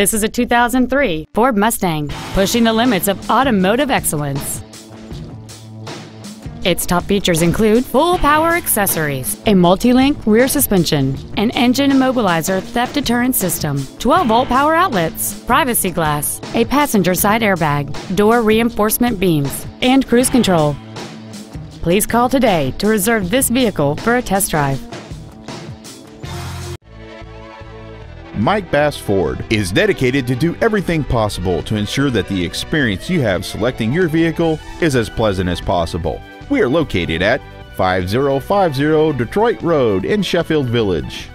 This is a 2003 Ford Mustang, pushing the limits of automotive excellence. Its top features include full power accessories, a multi-link rear suspension, an engine immobilizer theft deterrent system, 12-volt power outlets, privacy glass, a passenger side airbag, door reinforcement beams, and cruise control. Please call today to reserve this vehicle for a test drive. Mike Bass Ford is dedicated to do everything possible to ensure that the experience you have selecting your vehicle is as pleasant as possible. We are located at 5050 Detroit Road in Sheffield Village.